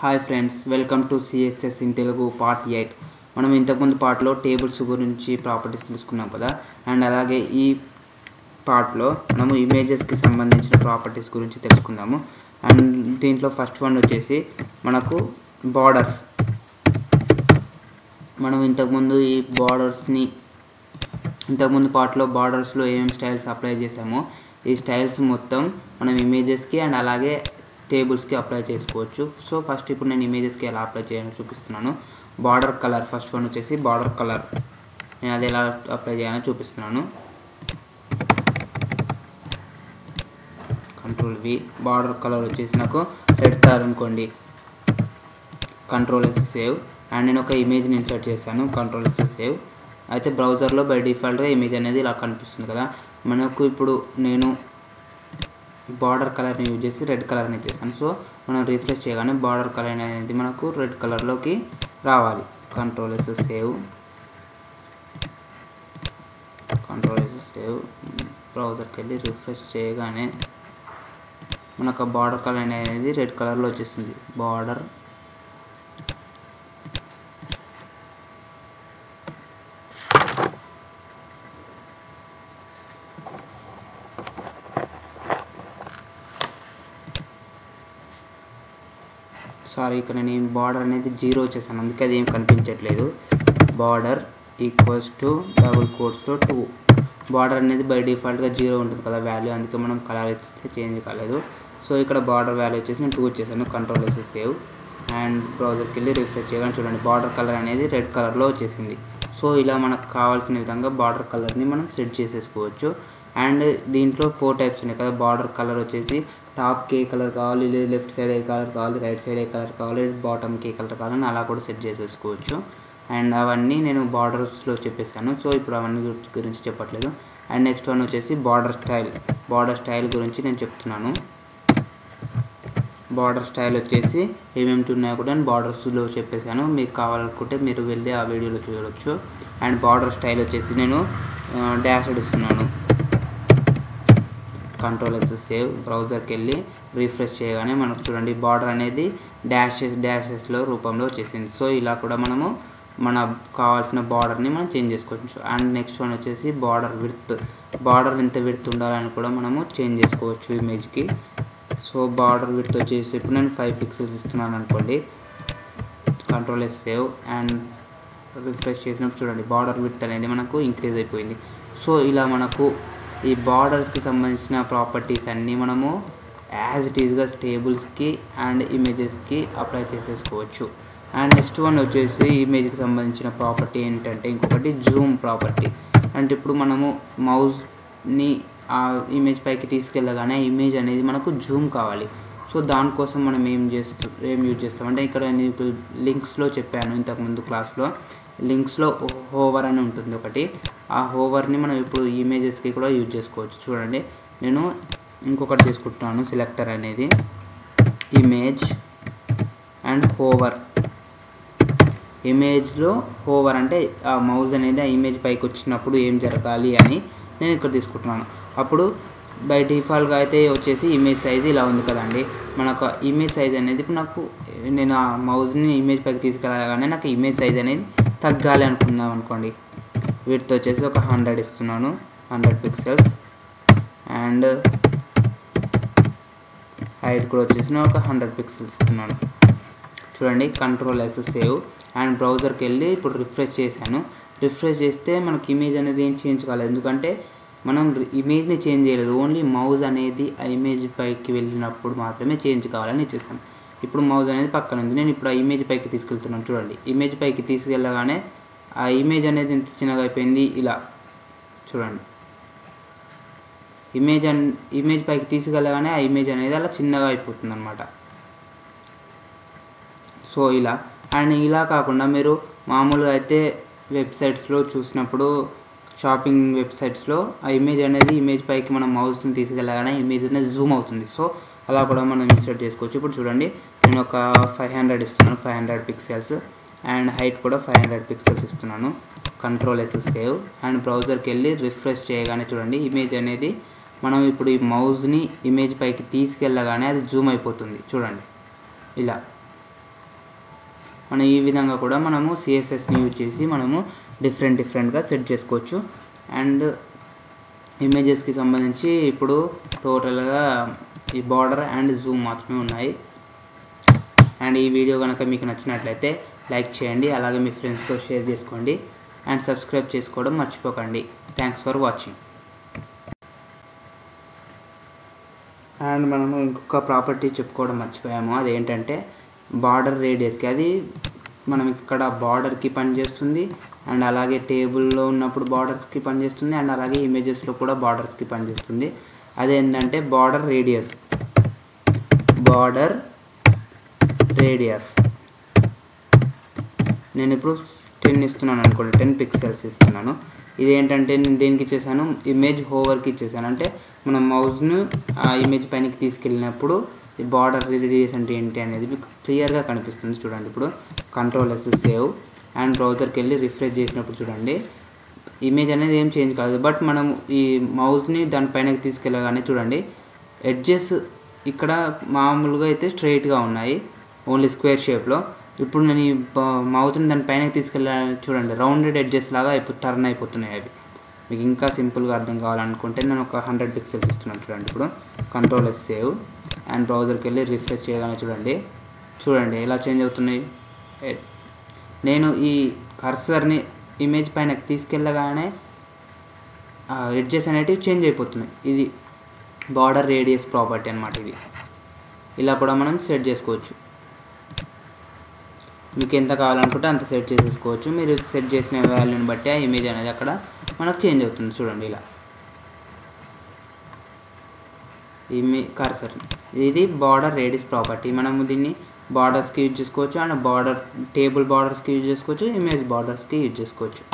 Hi friends welcome to CSS in Telugu part eight మనం ఇంతకుముందు పార్ట్లో టేబుల్స్ గురించి ప్రాపర్టీస్ తెలుసుకున్నాం కదా? అండ్ అలాగే ఈ పార్ట్లో మనము ఇమేజెస్కి సంబంధించిన ప్రాపర్టీస్ గురించి తెలుసుకుందాము అండ్ దీంట్లో ఫస్ట్ వన్ వచ్చేసి మనకు బార్డర్స్ మనం ఇంతకుముందు ఈ బార్డర్స్ని ఇంతకుముందు పార్ట్లో బార్డర్స్లో ఏమేమి స్టైల్స్ అప్లై చేసామో ఈ స్టైల్స్ మొత్తం మనం ఇమేజెస్కి అండ్ అలాగే టేబుల్స్కి అప్లై చేసుకోవచ్చు. సో ఫస్ట్ ఇప్పుడు నేను ఇమేజెస్కి ఎలా అప్లై చేయాలో చూపిస్తున్నాను. బార్డర్ కలర్ ఫస్ట్ వన్ వచ్చేసి బార్డర్ కలర్ నేను అది ఎలా అప్లై చేయాలో చూపిస్తున్నాను. కంట్రోల్ వి బార్డర్ కలర్ వచ్చేసి నాకు రెడ్ కలర్ అనుకోండి. కంట్రోల్ ఎస్ సేవ్ అండ్ నేను ఒక ఇమేజ్ని ఇన్సర్ట్ చేశాను. కంట్రోల్ ఎస్ సేవ్ అయితే బ్రౌజర్లో బై డిఫాల్ట్గా ఇమేజ్ అనేది ఇలా కనిపిస్తుంది కదా. మనకు ఇప్పుడు నేను బార్డర్ కలర్ని యూజ్ చేసి రెడ్ కలర్ని ఇచ్చేసాను సో మనం రిఫ్రెష్ చేయగానే బార్డర్ కలర్ అనేది మనకు రెడ్ కలర్లోకి రావాలి. Control S save control S save బ్రౌజర్కి వెళ్ళి రిఫ్రెష్ చేయగానే మనకు బార్డర్ కలర్ అనేది రెడ్ కలర్లో వచ్చేస్తుంది. బార్డర్ సారీ ఇక్కడ నేను బార్డర్ అనేది జీరో వచ్చేసాను అందుకే అది ఏం కనిపించట్లేదు. బార్డర్ ఈక్వల్స్ టు డబుల్ కోడ్స్తో టూ బార్డర్ అనేది బై డిఫాల్ట్గా జీరో ఉంటుంది కదా వాల్యూ అందుకే మనం కలర్ ఇస్తే చేంజ్ కాలేదు. సో ఇక్కడ బార్డర్ వాల్యూ వచ్చేసి నేను టూ వచ్చేసాను. కంట్రోల్ వేసి సేవ్ అండ్ బ్రౌజర్కి వెళ్ళి రిఫ్రెష్ చేయగానే చూడండి. బార్డర్ కలర్ అనేది రెడ్ కలర్లో వచ్చేసింది. సో ఇలా మనకు కావాల్సిన విధంగా బార్డర్ కలర్ని మనం సెట్ చేసేసుకోవచ్చు. అండ్ దీంట్లో ఫోర్ టైప్స్ ఉన్నాయి కదా. బార్డర్ కలర్ వచ్చేసి టాప్కి ఏ కలర్ కావాలి లేదు లెఫ్ట్ సైడ్ ఏ కలర్ కావాలి రైట్ సైడ్ ఏ కలర్ కావాలి బాటమ్కి ఏ కలర్ కావాలని అలా కూడా సెట్ చేసేసుకోవచ్చు. అండ్ అవన్నీ నేను బార్డర్స్లో చెప్పేసాను సో ఇప్పుడు అవన్నీ గురించి చెప్పట్లేదు. అండ్ నెక్స్ట్ వన్ వచ్చేసి బార్డర్ స్టైల్. బార్డర్ స్టైల్ గురించి నేను చెప్తున్నాను. బార్డర్ స్టైల్ వచ్చేసి ఏమేమి ఉన్నాయో కూడా నేను బార్డర్స్లో చెప్పేశాను. మీకు కావాలనుకుంటే మీరు వెళ్ళి ఆ వీడియోలో చూడవచ్చు అండ్ బార్డర్ స్టైల్ వచ్చేసి నేను డాష్ ఇస్తున్నాను కంట్రోల్ ఎస్ సేవ్ బ్రౌజర్కి వెళ్ళి రిఫ్రెష్ చేయగానే మనకు చూడండి బార్డర్ అనేది డాషెస్ డాషెస్లో రూపంలో వచ్చేసింది. సో ఇలా కూడా మనము మన కావాల్సిన బార్డర్ని మనం చేంజ్ చేసుకోవచ్చు. అండ్ నెక్స్ట్ వన్ వచ్చేసి బార్డర్ విడ్త్ బార్డర్ ఎంత విడ్త్ ఉండాలని కూడా మనము చేంజ్ చేసుకోవచ్చు ఇమేజ్కి సో బార్డర్ విడ్త్ వచ్చేసి ఇప్పుడు నేను ఫైవ్ పిక్సెల్స్ ఇస్తున్నాను అనుకోండి. Control S save and refresh చేసినప్పుడు చూడండి బార్డర్ విడ్త్ అనేది మనకు ఇంక్రీజ్ అయిపోయింది. సో ఇలా మనకు ఈ బార్డర్స్కి సంబంధించిన ప్రాపర్టీస్ అన్నీ మనము యాజ్ ఇట్ ఈస్గా టేబుల్స్కి అండ్ ఇమేజెస్కి అప్లై చేసేసుకోవచ్చు. అండ్ నెక్స్ట్ వన్ వచ్చేసి ఇమేజ్కి సంబంధించిన ప్రాపర్టీ ఏంటంటే ఇంకొకటి జూమ్ ప్రాపర్టీ అంటే ఇప్పుడు మనము మౌస్ని ఆ ఇమేజ్ పైకి తీసుకెళ్ళగానే ఇమేజ్ అనేది మనకు జూమ్ కావాలి. సో దానికోసం మనం ఏం చేస్తూ ఏం యూజ్ చేస్తామంటే ఇక్కడ నేను లింక్స్లో చెప్పాను ఇంతకుముందు క్లాస్లో లింక్స్లో హోవర్ అని ఉంటుంది ఒకటి. ఆ హోవర్ని మనం ఇప్పుడు ఇమేజెస్కి కూడా యూజ్ చేసుకోవచ్చు. చూడండి నేను ఇంకొకటి తీసుకుంటున్నాను సెలెక్టర్ అనేది. ఇమేజ్ అండ్ హోవర్ ఇమేజ్లో హోవర్ అంటే ఆ మౌజ్ అనేది ఆ ఇమేజ్ పైకి వచ్చినప్పుడు ఏం జరగాలి అని నేను ఇక్కడ తీసుకుంటున్నాను. అప్పుడు బై డిఫాల్ట్గా అయితే వచ్చేసి ఇమేజ్ సైజ్ ఇలా ఉంది కదండి. మనకు ఇమేజ్ సైజ్ అనేది ఇప్పుడు నాకు నేను ఆ మౌజ్ని ఇమేజ్ పైకి తీసుకెళ్ళగానే నాకు ఇమేజ్ సైజ్ అనేది తగ్గాలి అనుకుందాం అనుకోండి. వీటితో వచ్చేసి ఒక హండ్రెడ్ ఇస్తున్నాను. హండ్రెడ్ పిక్సెల్స్ అండ్ హైట్ కూడా వచ్చేసి ఒక హండ్రెడ్ పిక్సెల్స్ ఇస్తున్నాను. చూడండి కంట్రోల్ ఎస్ సేవ్ అండ్ బ్రౌజర్కి వెళ్ళి ఇప్పుడు రిఫ్రెష్ చేశాను. రిఫ్రెష్ చేస్తే మనకి ఇమేజ్ అనేది ఏం చేంజ్ కాలేదు. ఎందుకంటే మనం ఇమేజ్ని చేంజ్ చేయలేదు. ఓన్లీ మౌజ్ అనేది ఆ ఇమేజ్ పైకి వెళ్ళినప్పుడు మాత్రమే చేంజ్ కావాలని ఇచ్చేసాను. ఇప్పుడు మౌజ్ అనేది పక్కన ఉంది. నేను ఇప్పుడు ఆ ఇమేజ్ పైకి తీసుకెళ్తున్నాను. చూడండి. ఇమేజ్ పైకి తీసుకెళ్ళగానే ఆ ఇమేజ్ అనేది ఎంత చిన్నగా అయిపోయింది. ఇలా. చూడండి. ఇమేజ్ అన్ ఇమేజ్ పైకి తీసుకెళ్ళగానే ఆ ఇమేజ్ అనేది అలా చిన్నగా అయిపోతుంది అనమాట సో ఇలా. అండ్ ఇలా కాకుండా మీరు మామూలుగా అయితే వెబ్సైట్స్లో చూసినప్పుడు షాపింగ్ వెబ్సైట్స్లో ఆ ఇమేజ్ అనేది ఇమేజ్ పైకి మనం మౌస్ని తీసుకెళ్ళగానే ఇమేజ్ అనేది జూమ్ అవుతుంది. సో అలా కూడా మనం ఇన్సర్ట్ చేసుకోవచ్చు. ఇప్పుడు చూడండి నేను ఒక ఫైవ్ హండ్రెడ్ ఇస్తున్నాను five hundred pixels and height కూడా ఫైవ్ హండ్రెడ్ పిక్సెల్స్ ఇస్తున్నాను. కంట్రోల్ ఎస్ సేవ్ అండ్ బ్రౌజర్కి వెళ్ళి రిఫ్రెష్ చేయగానే చూడండి ఇమేజ్ అనేది మనం ఇప్పుడు ఈ మౌజ్ని ఇమేజ్ పైకి తీసుకెళ్ళగానే అది జూమ్ అయిపోతుంది. చూడండి ఇలా. మనం ఈ విధంగా కూడా మనము సిఎస్ఎస్ని యూజ్ చేసి మనము డిఫరెంట్ డిఫరెంట్గా సెట్ చేసుకోవచ్చు. అండ్ ఇమేజెస్కి సంబంధించి ఇప్పుడు టోటల్గా ఈ బార్డర్ అండ్ జూమ్ మాత్రమే ఉన్నాయి. అండ్ ఈ వీడియో కనుక మీకు నచ్చినట్లయితే లైక్ చేయండి. అలాగే మీ ఫ్రెండ్స్తో షేర్ చేసుకోండి. అండ్ సబ్స్క్రైబ్ చేసుకోవడం మర్చిపోకండి. థ్యాంక్స్ ఫర్ వాచింగ్ అండ్ మనము ఇంకొక ప్రాపర్టీ చెప్పుకోవడం మర్చిపోయాము. అదేంటంటే బార్డర్ రేడియస్కి అది మనం ఇక్కడ బార్డర్కి పనిచేస్తుంది. అండ్ అలాగే టేబుల్లో ఉన్నప్పుడు బార్డర్స్కి పనిచేస్తుంది అండ్ అలాగే ఇమేజెస్లో కూడా బార్డర్స్కి పనిచేస్తుంది. అదేంటంటే బార్డర్ రేడియస్ బార్డర్ రేడియస్ నేను ఇప్పుడు టెన్ ఇస్తున్నాను అనుకోండి టెన్ పిక్సెల్స్ ఇస్తున్నాను. ఇది ఏంటంటే నేను దేనికి ఇచ్చేసాను? ఇమేజ్ హోవర్కి ఇచ్చేసాను. అంటే మనం మౌస్ను ఆ ఇమేజ్ పైనకి తీసుకెళ్ళినప్పుడు బార్డర్ రేడియస్ అంటే ఏంటి అనేది మీకు క్లియర్గా కనిపిస్తుంది చూడండి. ఇప్పుడు కంట్రోల్ ఎస్ సేవ్ అండ్ బ్రౌజర్కి వెళ్ళి రిఫ్రెష్ చేసినప్పుడు చూడండి. ఇమేజ్ అనేది ఏం చేంజ్ కాదు. బట్ మనం ఈ మౌస్ని దానిపైనకి తీసుకెళ్ళగానే చూడండి. ఎడ్జెస్ ఇక్కడ మామూలుగా అయితే స్ట్రైట్గా ఉన్నాయి. ఓన్లీ స్క్వేర్ షేప్లో ఇప్పుడు నేను ఈ మౌస్ని దానిపైన తీసుకెళ్ళా చూడండి. రౌండెడ్ ఎడ్జెస్ లాగా ఇప్పుడు టర్న్ అయిపోతున్నాయి అవి. మీకు ఇంకా సింపుల్గా అర్థం కావాలనుకుంటే నేను ఒక హండ్రెడ్ పిక్సెల్స్ ఇస్తున్నాను చూడండి ఇప్పుడు. కంట్రోల్ ఎస్ సేవ్ అండ్ బ్రౌజర్కి వెళ్ళి రిఫ్రెష్ చేయగానే చూడండి. చూడండి ఎలా చేంజ్ అవుతున్నాయి. నేను ఈ కర్సర్ని ఇమేజ్ పైన తీసుకెళ్ళగానే ఎడ్జెస్ అనేటివి చేంజ్ అయిపోతున్నాయి. ఇది బార్డర్ రేడియస్ ప్రాపర్టీ అనమాట ఇది. ఇలా కూడా మనం సెట్ చేసుకోవచ్చు. మీకు ఎంత కావాలనుకుంటే అంత సెట్ చేసేసుకోవచ్చు. మీరు సెట్ చేసిన వాల్యూని బట్టి ఆ ఇమేజ్ అనేది అక్కడ మనకు చేంజ్ అవుతుంది. చూడండి ఇలా. ఇమే కర్సర్ ఇది బార్డర్ రేడియస్ ప్రాపర్టీ మనము దీన్ని బార్డర్స్కి యూజ్ చేసుకోవచ్చు అండ్ బార్డర్ టేబుల్ బార్డర్స్కి యూజ్ చేసుకోవచ్చు ఇమేజ్ బార్డర్స్కి యూజ్ చేసుకోవచ్చు